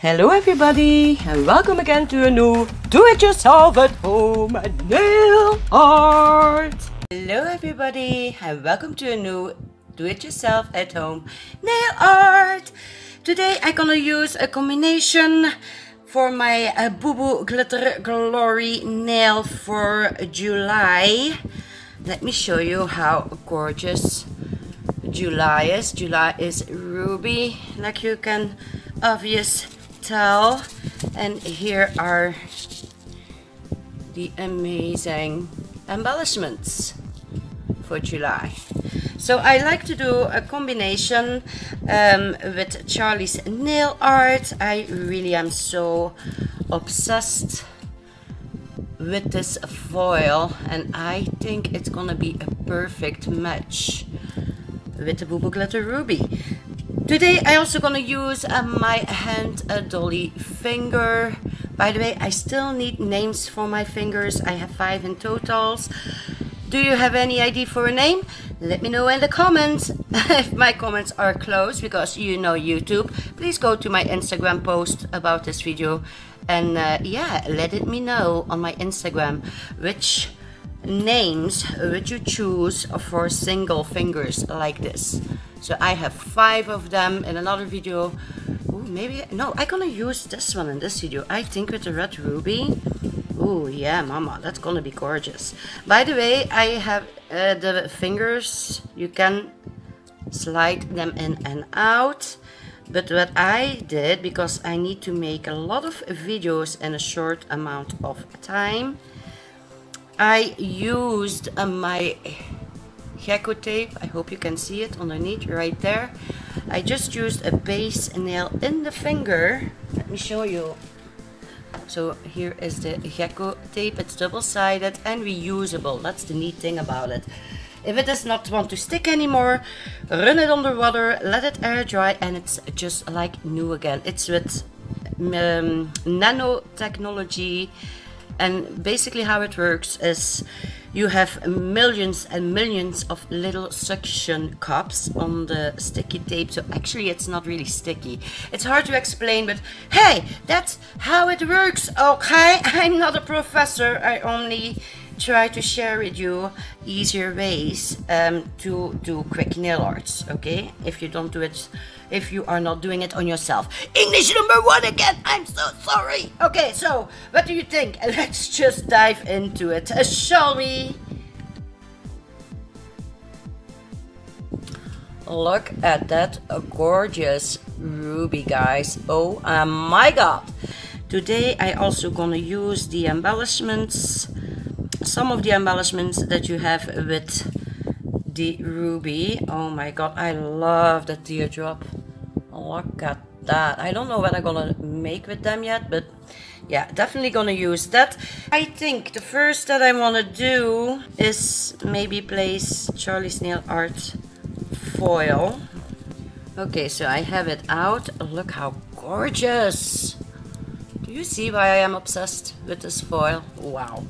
Hello everybody and welcome again to a new do-it-yourself at home nail art. Hello everybody and welcome to a new do-it-yourself at home nail art. Today I'm gonna use a combination for my uh, Boo Boo Glitter Glory nail for July. Let me show you how gorgeous July is. July is ruby like you can obvious and here are the amazing embellishments for July. So I like to do a combination um, with Charlie's nail art. I really am so obsessed with this foil and I think it's gonna be a perfect match with the Boo Boo Glitter Ruby. Today I also gonna use uh, my hand uh, dolly finger. By the way, I still need names for my fingers. I have five in totals. Do you have any idea for a name? Let me know in the comments. if my comments are closed, because you know YouTube, please go to my Instagram post about this video. And uh, yeah, let it me know on my Instagram which names would you choose for single fingers like this. So I have five of them in another video. Ooh, maybe, no, I'm gonna use this one in this video. I think with the red ruby. Oh yeah, mama, that's gonna be gorgeous. By the way, I have uh, the fingers. You can slide them in and out. But what I did, because I need to make a lot of videos in a short amount of time, I used uh, my gecko tape. I hope you can see it underneath right there. I just used a base nail in the finger. Let me show you. So here is the gecko tape. It's double-sided and reusable. That's the neat thing about it. If it does not want to stick anymore, run it under water, let it air dry and it's just like new again. It's with um, nanotechnology and basically how it works is you have millions and millions of little suction cups on the sticky tape. So actually it's not really sticky. It's hard to explain but hey that's how it works okay? I'm not a professor. I only try to share with you easier ways um, to do quick nail arts okay? If you don't do it if you are not doing it on yourself. English number one again. I'm so sorry. Okay so what do you think? Let's just dive into it. Uh, shall we? Look at that gorgeous ruby guys. Oh uh, my god. Today i also gonna use the embellishments some of the embellishments that you have with the ruby. Oh my god i love that teardrop Oh, look at that. I don't know what i'm gonna make with them yet but yeah definitely gonna use that. I think the first that i want to do is maybe place charlie's nail art foil. Okay so i have it out. Look how gorgeous. Do you see why i am obsessed with this foil? Wow.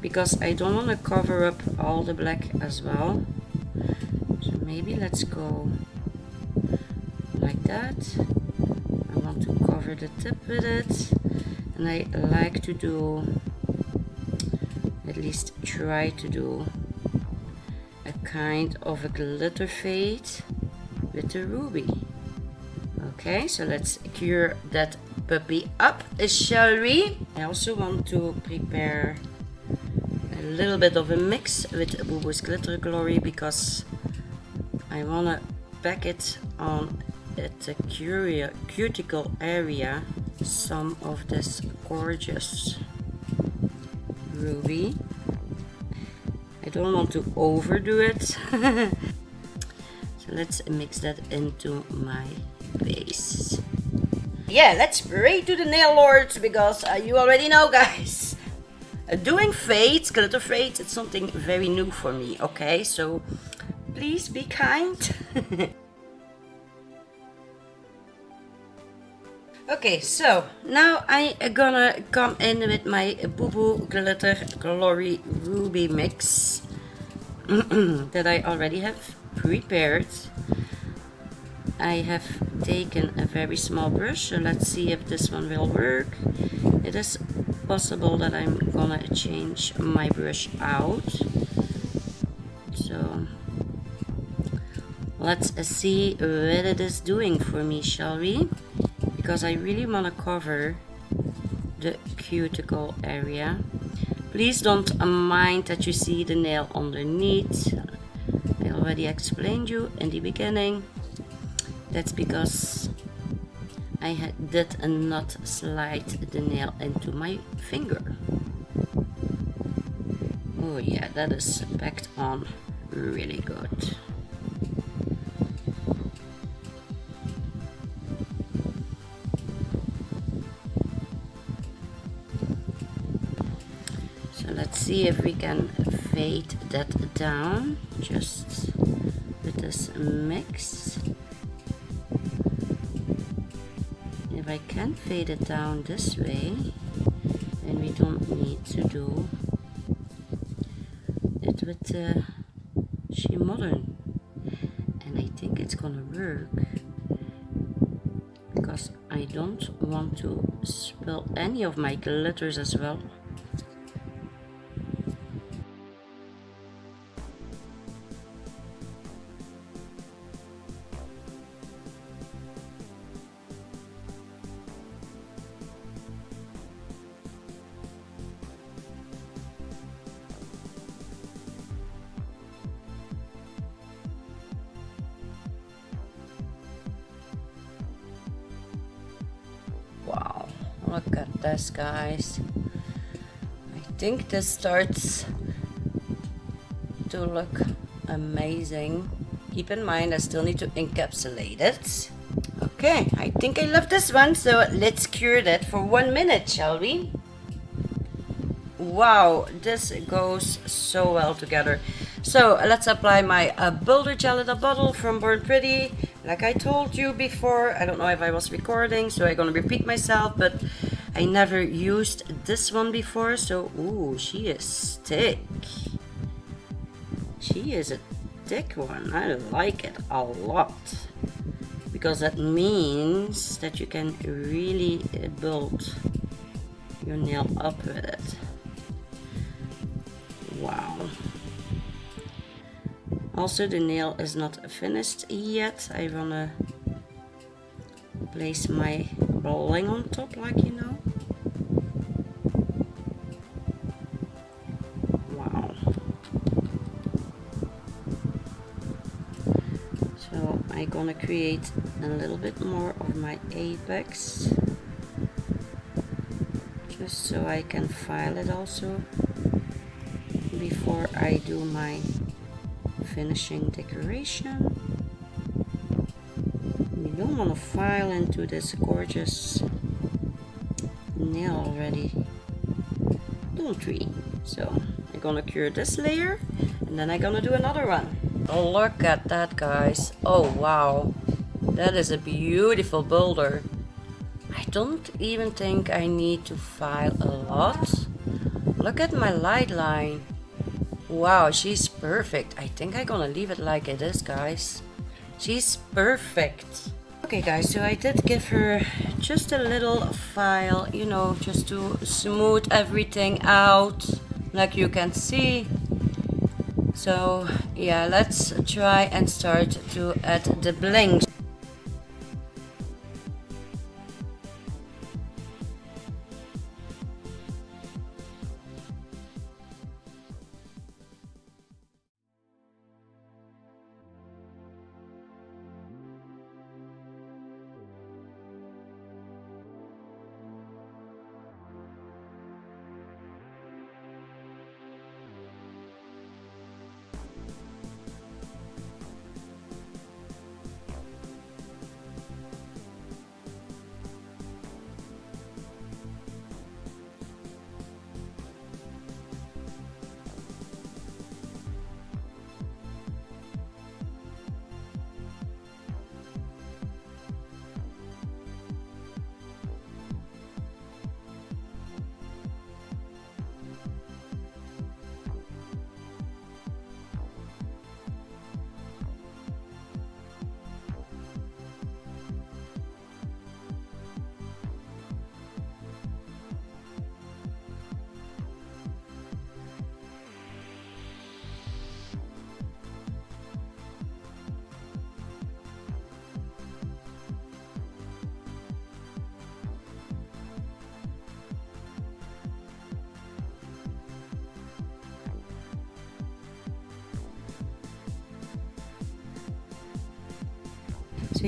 Because I don't want to cover up all the black as well. So maybe let's go like that. I want to cover the tip with it. And I like to do at least try to do a kind of a glitter fade with the ruby. Okay so let's cure that puppy up shall we? I also want to prepare a little bit of a mix with Boo Boo's Glitter Glory because I want to pack it on at the cuticle area some of this gorgeous ruby. I don't want to overdo it. so let's mix that into my base. Yeah, let's pray to the nail lords because uh, you already know guys uh, doing fades, glitter fades, it's something very new for me, okay? So please be kind. okay, so now I'm gonna come in with my Boo Boo Glitter Glory Ruby mix that I already have prepared. I have taken a very small brush so let's see if this one will work. It is possible that I'm gonna change my brush out. So let's see what it is doing for me shall we because I really want to cover the cuticle area please don't mind that you see the nail underneath I already explained you in the beginning that's because I did not slide the nail into my finger. Oh yeah, that is packed on really good. See if we can fade that down just with this mix. if I can fade it down this way then we don't need to do it with the She Modern and I think it's gonna work because I don't want to spill any of my glitters as well this, guys. I think this starts to look amazing. Keep in mind, I still need to encapsulate it. Okay, I think I love this one, so let's cure that for one minute, shall we? Wow, this goes so well together. So let's apply my uh, Builder Gel in a bottle from Born Pretty. Like I told you before, I don't know if I was recording, so I'm gonna repeat myself, but I never used this one before, so ooh, she is thick. She is a thick one. I like it a lot because that means that you can really uh, build your nail up with it. Wow. Also the nail is not finished yet. I wanna place my rolling on top like you know. Wow. So I'm gonna create a little bit more of my apex just so I can file it also before I do my finishing decoration. To file into this gorgeous nail already, don't we? So I'm gonna cure this layer and then I'm gonna do another one. Oh, look at that guys. Oh wow, that is a beautiful boulder. I don't even think I need to file a lot. Look at my light line. Wow, she's perfect. I think I'm gonna leave it like it is, guys. She's perfect. Okay, guys, so I did give her just a little file, you know, just to smooth everything out, like you can see. So, yeah, let's try and start to add the blinks.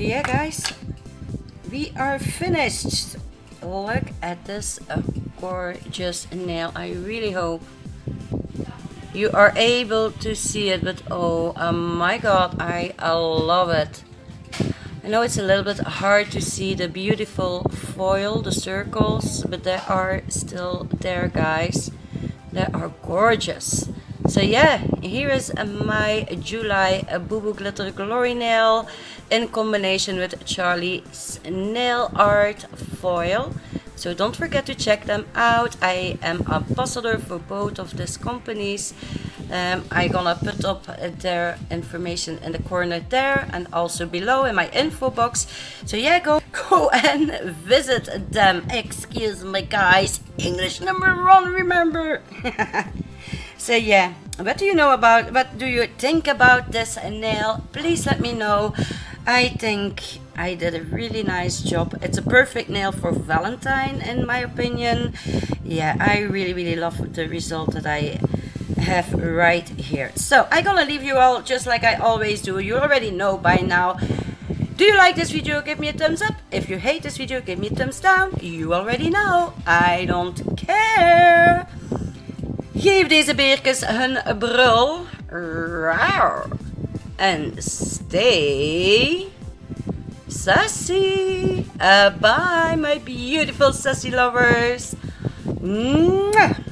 Yeah guys, we are finished. Look at this gorgeous nail. I really hope you are able to see it, but oh, oh my god, I, I love it. I know it's a little bit hard to see the beautiful foil, the circles, but they are still there guys. They are gorgeous. So yeah, here is my July Boo Boo Glitter Glory Nail in combination with Charlie's Nail Art Foil. So don't forget to check them out. I am a ambassador for both of these companies. Um, I'm gonna put up their information in the corner there and also below in my info box. So yeah, go go and visit them. Excuse me guys, English number one, remember. So yeah, what do you know about, what do you think about this nail? Please let me know. I think I did a really nice job. It's a perfect nail for Valentine in my opinion. Yeah, I really, really love the result that I have right here. So I'm gonna leave you all just like I always do. You already know by now. Do you like this video? Give me a thumbs up. If you hate this video, give me a thumbs down. You already know. I don't care. Geef deze beertjes hun brul. En stay sassy. Uh, bye, my beautiful sassy lovers. Mwah.